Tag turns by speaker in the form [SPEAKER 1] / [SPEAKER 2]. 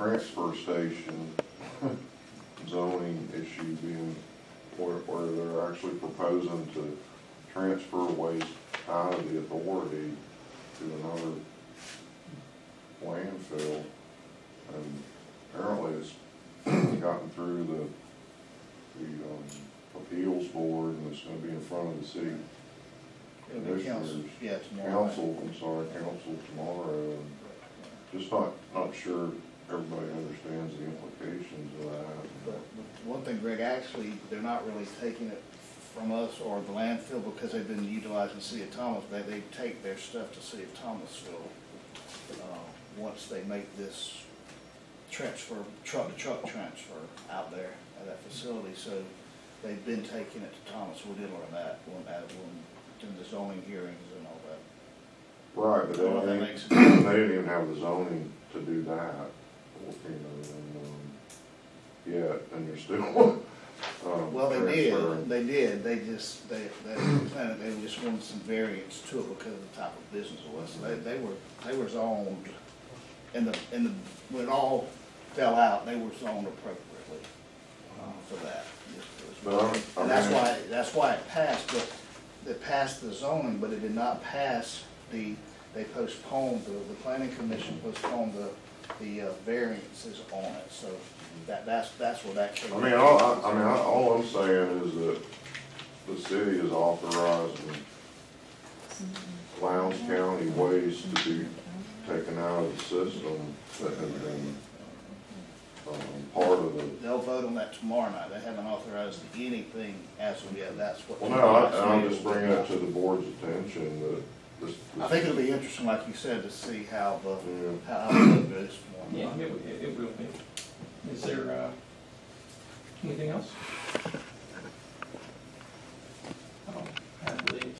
[SPEAKER 1] transfer station zoning issue being where, where they're actually proposing to transfer waste out of the authority to another landfill. And apparently it's gotten through the, the, um, appeals board and it's gonna be in front of the city
[SPEAKER 2] It'll be council,
[SPEAKER 1] Commissioners.
[SPEAKER 2] yeah, tomorrow.
[SPEAKER 1] council, I'm sorry, council tomorrow. and Just not, not sure everybody understands the implications of that.
[SPEAKER 2] But but one thing, Greg, actually, they're not really taking it from us or the landfill because they've been utilizing the city of Thomas. They, they take their stuff to city of Thomasville, uh, once they make this transfer, truck to truck transfer out there at that facility. So they've been taking it to Thomas. We did learn that when, when, in the zoning hearings and all that.
[SPEAKER 1] Right, but they
[SPEAKER 2] Well, that
[SPEAKER 1] didn't,
[SPEAKER 2] makes
[SPEAKER 1] they didn't even have the zoning to do that, and, um, yet, and they're still, um.
[SPEAKER 2] Well, they did, they did, they just, they, they, they just wanted some variance to it because of the type of business it was. They, they were, they were zoned, and the, and the, when it all fell out, they were zoned appropriately, uh, for that.
[SPEAKER 1] But I'm-
[SPEAKER 2] And that's why, that's why it passed, but it passed the zoning, but it did not pass the, they postponed, the, the planning commission postponed the, the uh, variances on it, so that, that's, that's where that came.
[SPEAKER 1] I mean, all, I, I mean, I- all I'm saying is that the city is authorizing Lowndes County waste to be taken out of the system that has been, um, part of the
[SPEAKER 2] They'll vote on that tomorrow night. They haven't authorized anything as of yet. That's what.
[SPEAKER 1] Well, no, I, I'm just bringing it to the board's attention that this.
[SPEAKER 2] I think it'll be interesting, like you said, to see how the, how vote goes
[SPEAKER 3] Yeah, it, will- it will be. Is there, uh, anything else?